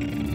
thank you